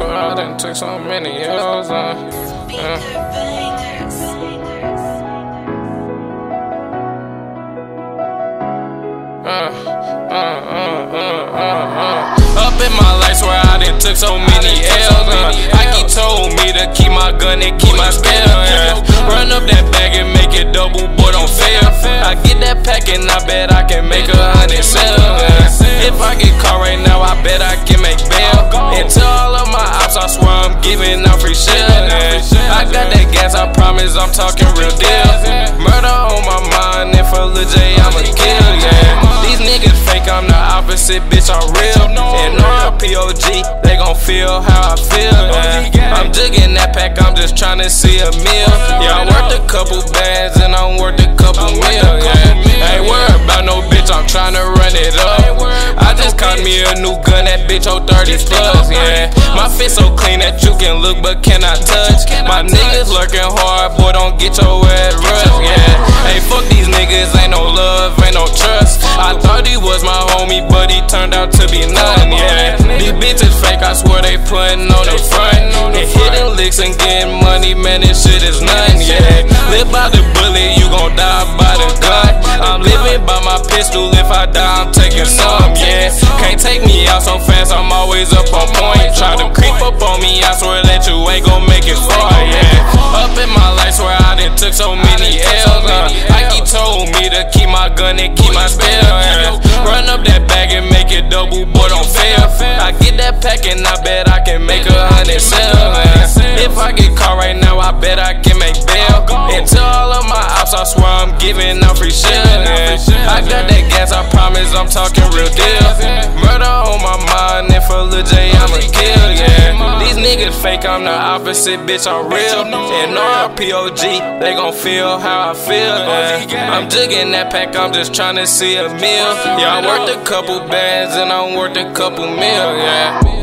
I done took so many L's. Uh, uh. Up in my life where I done took so many L's. Uh. Ike told me to keep my gun and keep my spell. Yeah. Run up that bag and make it double, boy, don't fail. I get that pack and I bet I can make a hundred sell. Talking real deal. Murder on my mind, and for Lil J, I'ma kill, yeah. These niggas fake, I'm the opposite, bitch, I'm real. And on POG, they gon' feel how I feel, yeah. I'm jigging that pack, I'm just tryna see a meal. Yeah, I'm worth a couple bands, and I'm worth a couple mil, yeah. Ain't worried about no bitch, I'm tryna run it up. I just caught me a new gun, that bitch, oh 30 plus, yeah. My fit so clean that you can look but cannot touch. My niggas lurking hard, boy, don't get your head rushed, yeah. Hey, fuck these niggas, ain't no love, ain't no trust. I thought he was my homie, but he turned out to be none, yeah. These bitches fake, I swear they putting on the front. And hitting licks and getting money, man, this shit is none, I'm living by my pistol, if I die, I'm taking some, yeah. Can't take me out so fast, I'm always up on point. Try to creep up on me, I swear that you ain't gon' make it far, yeah. Up in my life, swear I done took so many L's, uh. Ike told me to keep my gun and keep my spell, yeah. Run up that bag and make it double, boy, don't fail. I get that pack and I bet I can make a hundred sell, yeah. If I get caught right now, I bet I can make bail. And to all of my ops, I swear I'm giving out free shit. I got that gas, I promise I'm talking real deal. Murder on my mind, and for Lil J, I'ma kill, yeah. These niggas fake, I'm the opposite, bitch, I'm real. And on POG, they gon' feel how I feel, yeah. I'm jigging that pack, I'm just tryna see a meal. Yeah, I'm worth a couple bands, and I'm worth a couple mil, yeah.